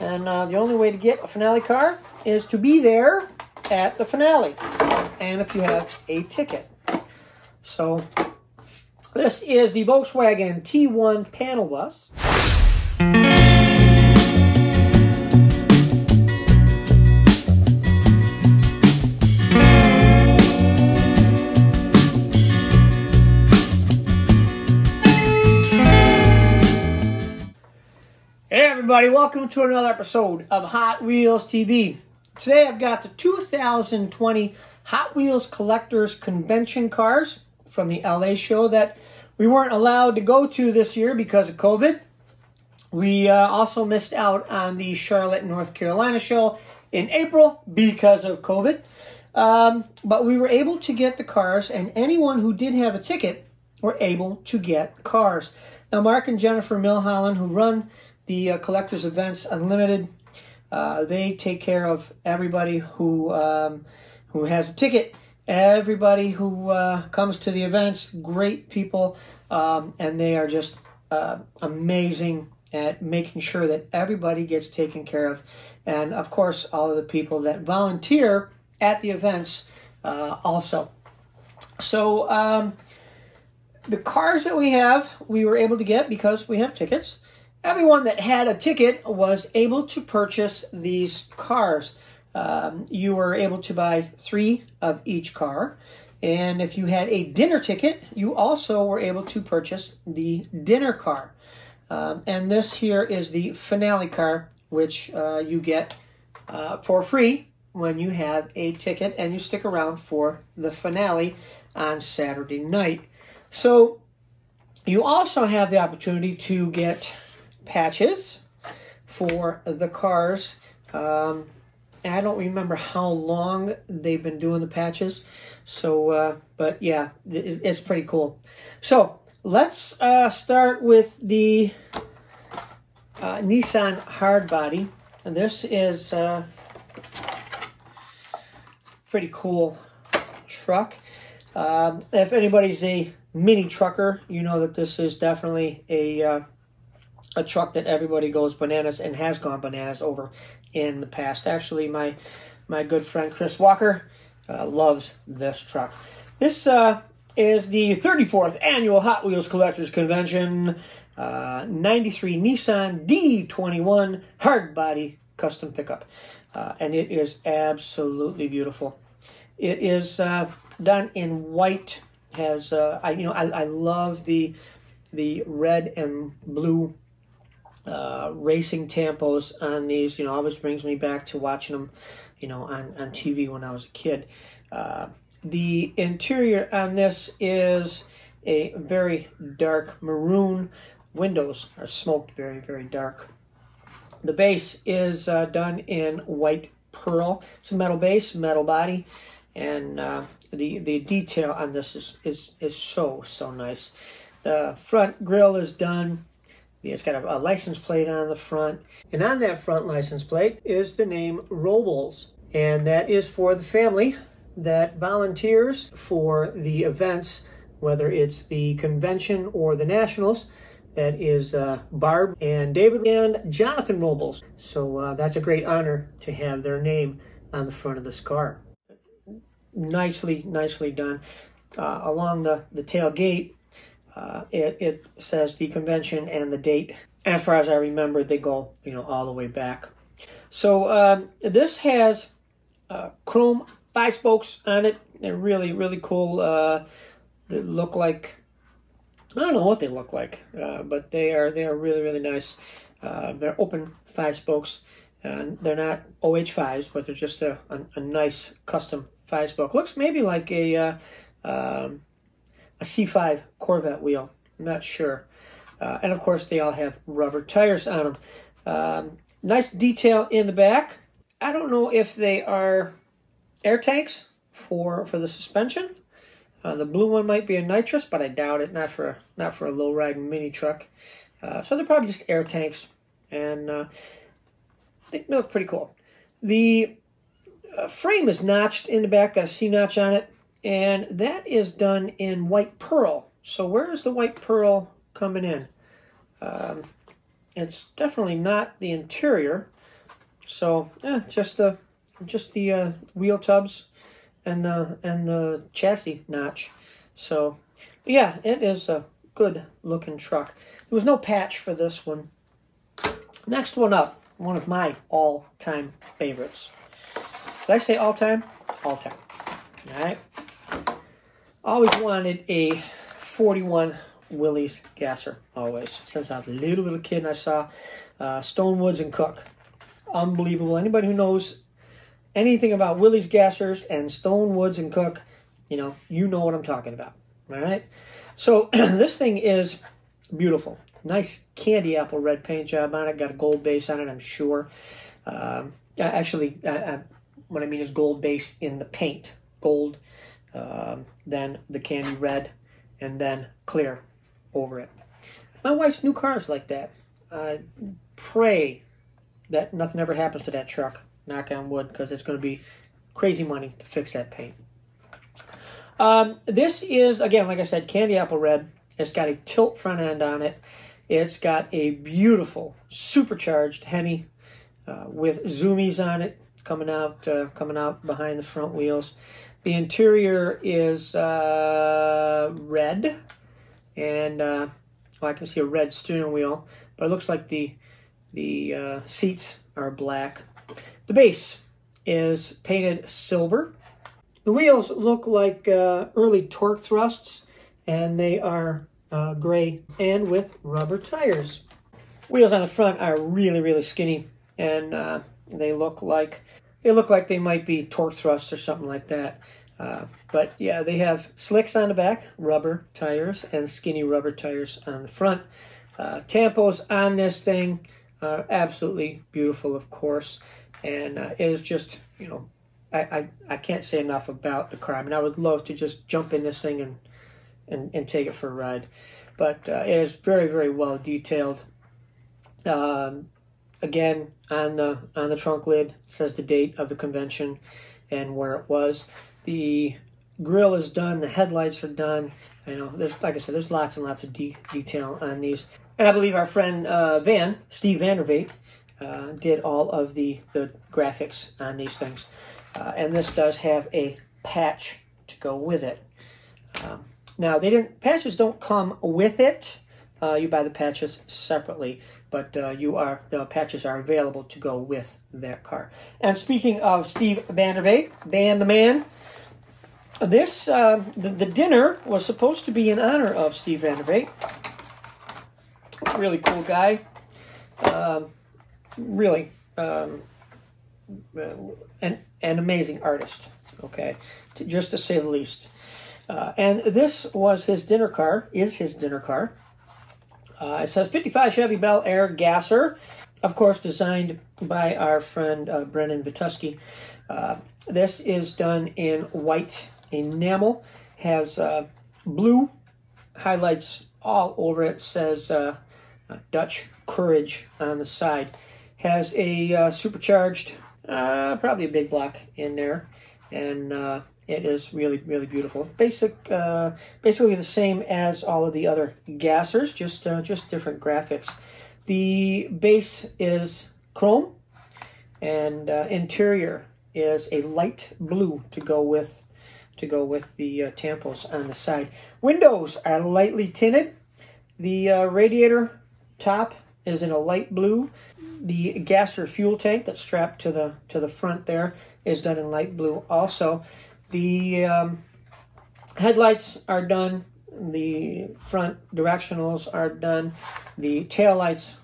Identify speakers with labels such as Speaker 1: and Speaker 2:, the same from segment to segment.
Speaker 1: And uh, the only way to get a finale car is to be there at the finale. And if you have a ticket. So this is the Volkswagen T1 panel bus. Everybody, welcome to another episode of Hot Wheels TV. Today I've got the 2020 Hot Wheels Collectors Convention cars from the LA show that we weren't allowed to go to this year because of COVID. We uh, also missed out on the Charlotte, North Carolina show in April because of COVID. Um, but we were able to get the cars, and anyone who did have a ticket were able to get the cars. Now, Mark and Jennifer Milholland, who run the uh, Collectors Events Unlimited, uh, they take care of everybody who um, who has a ticket. Everybody who uh, comes to the events, great people, um, and they are just uh, amazing at making sure that everybody gets taken care of. And of course, all of the people that volunteer at the events uh, also. So, um, the cars that we have, we were able to get because we have tickets. Everyone that had a ticket was able to purchase these cars. Um, you were able to buy three of each car. And if you had a dinner ticket, you also were able to purchase the dinner car. Um, and this here is the finale car, which uh, you get uh, for free when you have a ticket and you stick around for the finale on Saturday night. So you also have the opportunity to get patches for the cars. Um, I don't remember how long they've been doing the patches. So, uh, but yeah, it, it's pretty cool. So let's uh, start with the uh, Nissan Hardbody. And this is uh, pretty cool truck. Um, if anybody's a mini trucker, you know that this is definitely a uh, a truck that everybody goes bananas and has gone bananas over in the past. Actually, my my good friend Chris Walker uh, loves this truck. This uh, is the 34th annual Hot Wheels Collectors Convention. Uh, 93 Nissan D21 hard body custom pickup, uh, and it is absolutely beautiful. It is uh, done in white. Has uh, I you know I, I love the the red and blue uh, racing tampos on these, you know, always brings me back to watching them, you know, on, on TV when I was a kid. Uh, the interior on this is a very dark maroon. Windows are smoked very, very dark. The base is uh, done in white pearl. It's a metal base, metal body, and uh, the the detail on this is, is, is so, so nice. The front grille is done it's got a, a, license plate on the front. And on that front license plate is the name Robles. And that is for the family that volunteers for the events, whether it's the convention or the nationals. That is uh, Barb and David and Jonathan Robles. So uh, that's a great honor to have their name on the front of this car. Nicely, nicely done. Uh, along the, the tailgate, uh, it, it says the convention and the date. As far as I remember, they go you know all the way back. So um, this has uh, chrome five spokes on it. They're really really cool. Uh, they look like I don't know what they look like, uh, but they are they are really really nice. Uh, they're open five spokes, and they're not OH fives, but they're just a, a, a nice custom five spoke. Looks maybe like a uh, um, a C5 Corvette wheel. I'm not sure. Uh, and of course, they all have rubber tires on them. Um, nice detail in the back. I don't know if they are air tanks for for the suspension. Uh, the blue one might be a nitrous, but I doubt it. Not for a, not for a low ride mini truck. Uh, so they're probably just air tanks, and uh, they look pretty cool. The uh, frame is notched in the back. Got a C notch on it and that is done in white pearl. So where is the white pearl coming in? Um, it's definitely not the interior. So yeah, just the just the uh, wheel tubs and the and the chassis notch. So yeah, it is a good looking truck. There was no patch for this one. Next one up, one of my all time favorites. Did I say all time? All time. All right. Always wanted a 41 Willys gasser, always. Since I was a little, little kid and I saw uh, Stone Woods and Cook. Unbelievable. Anybody who knows anything about Willys gassers and Stone Woods and Cook, you know, you know what I'm talking about. All right. So this thing is beautiful. Nice candy apple red paint job on it. Got a gold base on it, I'm sure. Um, actually, uh, what I mean is gold base in the paint. Gold, um, then the candy red, and then clear over it. My wife's new car is like that. I pray that nothing ever happens to that truck. Knock on wood, because it's going to be crazy money to fix that paint. Um, this is, again, like I said, candy apple red. It's got a tilt front end on it. It's got a beautiful supercharged Hemi uh, with zoomies on it coming out uh, coming out behind the front wheels. The interior is uh, red, and uh, well, I can see a red steering wheel, but it looks like the the uh, seats are black. The base is painted silver. The wheels look like uh, early torque thrusts, and they are uh, gray and with rubber tires. Wheels on the front are really, really skinny, and uh, they look like they look like they might be torque thrusts or something like that. Uh, but yeah, they have slicks on the back, rubber tires, and skinny rubber tires on the front. Uh, tampos on this thing are absolutely beautiful, of course, and uh, it is just you know I, I I can't say enough about the car. I mean, I would love to just jump in this thing and and, and take it for a ride. But uh, it is very, very well detailed. Um, again, on the on the trunk lid says the date of the convention and where it was. The grill is done. The headlights are done. I know there's like I said, there's lots and lots of de- detail on these. And I believe our friend uh, Van Steve Vandervaet uh, did all of the the graphics on these things. Uh, and this does have a patch to go with it. Um, now, they didn't patches don't come with it. Uh, you buy the patches separately, but uh, you are the patches are available to go with that car. And speaking of Steve Vandervaet, Van the Man, this uh, the, the dinner was supposed to be in honor of Steve Vandervaet. Really cool guy. Um, really um, an, an amazing artist, okay, just to say the least. Uh, and this was his dinner car, is his dinner car. Uh, it says 55 Chevy Bel Air Gasser, of course, designed by our friend uh, Brendon Vetuskey. Uh, this is done in white enamel, has uh, blue highlights all over it, says uh, Dutch Courage on the side. Has a supercharged, probably a big block in there, and it is really, really beautiful. Basic, uh, basically the same as all of the other gassers, just uh, just different graphics. The base is chrome, and uh, interior is a light blue to go with to go with the uh, on the side. Windows are lightly tinted. The uh, radiator top is in a light blue. The gasser fuel tank that's strapped to the to the front there is done in light blue also. The um, headlights are done. The front directionals are done. The tail lights,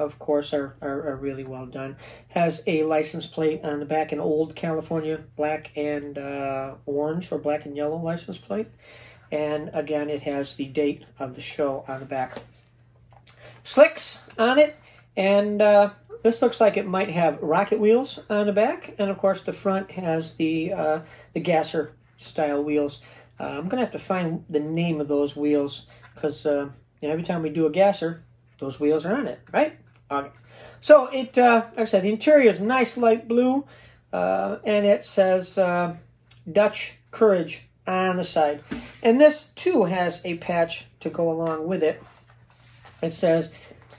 Speaker 1: of course, are, are, are, really well done. Has a license plate on the back, an old California black and uh, orange or black and yellow license plate. And again, it has the date of the show on the back. Slicks on it, and uh, this looks like it might have rocket wheels on the back, and of course the front has the uh, the gasser style wheels. Uh, I'm gonna have to find the name of those wheels because uh, every time we do a gasser, those wheels are on it, right? Okay. So it, uh, like I said, the interior is nice light blue, uh, and it says uh, Dutch Courage on the side. And this too has a patch to go along with it. It says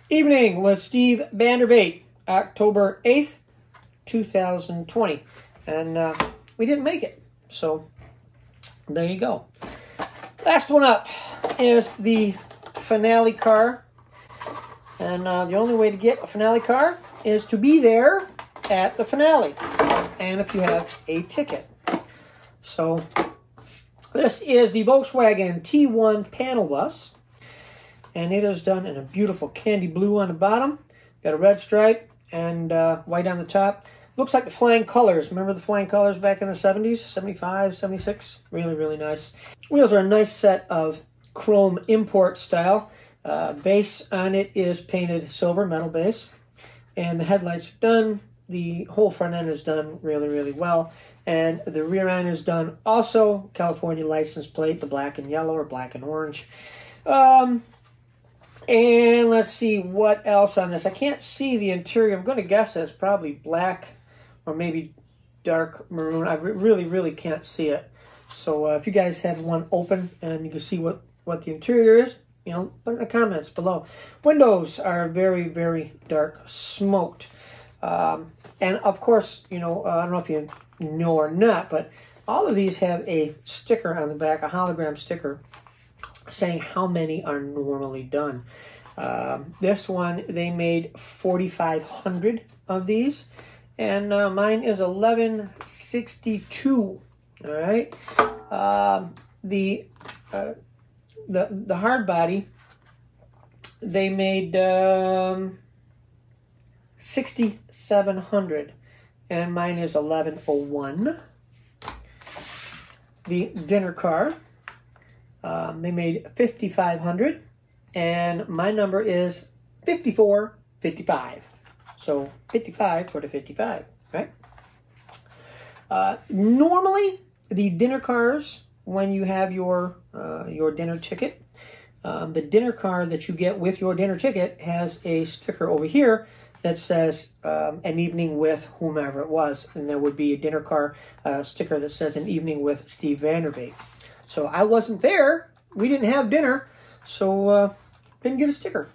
Speaker 1: Evening with Steve Vandervaet. October 8th, 2020. And uh, we didn't make it. So there you go. Last one up is the finale car. And uh, the only way to get a finale car is to be there at the finale. And if you have a ticket. So this is the Volkswagen T1 panel bus. And it is done in a beautiful candy blue on the bottom. Got a red stripe and uh, white on the top. Looks like the flying colors. Remember the flying colors back in the 70s? 75, 76? Really, really nice. Wheels are a nice set of chrome import style. Uh, base on it is painted silver, metal base. And the headlights are done. The whole front end is done really, really well. And the rear end is done also California license plate, the black and yellow or black and orange. Um, and let's see what else on this. I can't see the interior. I'm going to guess it's probably black or maybe dark maroon. I really, really can't see it. So uh, if you guys have one open and you can see what, what the interior is, you know, put in the comments below. Windows are very, very dark smoked. Um, and of course, you know, uh, I don't know if you know or not, but all of these have a sticker on the back, a hologram sticker, saying how many are normally done. Um, this one, they made 4,500 of these, and uh, mine is 1162. All right. Um, the uh, the the hard body, they made um, 6,700 and mine is 1101. The dinner car, um, they made 5,500 and my number is 5455. So 55 for the 55, right? Uh, normally, the dinner cars, when you have your uh, your dinner ticket, um, the dinner card that you get with your dinner ticket has a sticker over here that says um, an evening with whomever it was. And there would be a dinner car uh, sticker that says an evening with Steve Vanderbeek. So I wasn't there. We didn't have dinner. So uh, didn't get a sticker.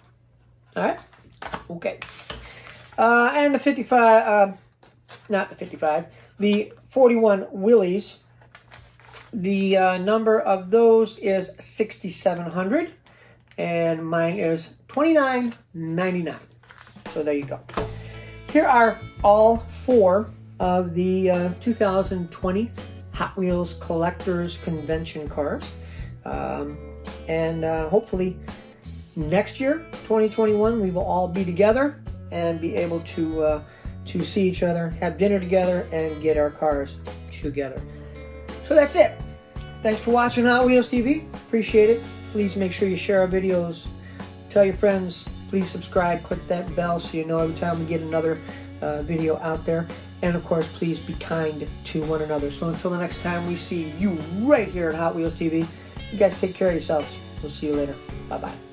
Speaker 1: All right. Okay. Uh, and the 55, uh, not the 55, the 41 Willys. The uh, number of those is 6,700. And mine is 29.99. So there you go. Here are all four of the uh, 2020 Hot Wheels Collectors Convention cars. Um, and uh, hopefully next year, 2021, we will all be together and be able to uh, to see each other, have dinner together, and get our cars together. So that's it. Thanks for watching Hot Wheels TV. Appreciate it. Please make sure you share our videos. Tell your friends Please subscribe, click that bell so you know every time we get another uh, video out there. And of course, please be kind to one another. So until the next time we see you right here at Hot Wheels TV, you guys take care of yourselves. We'll see you later. Bye-bye.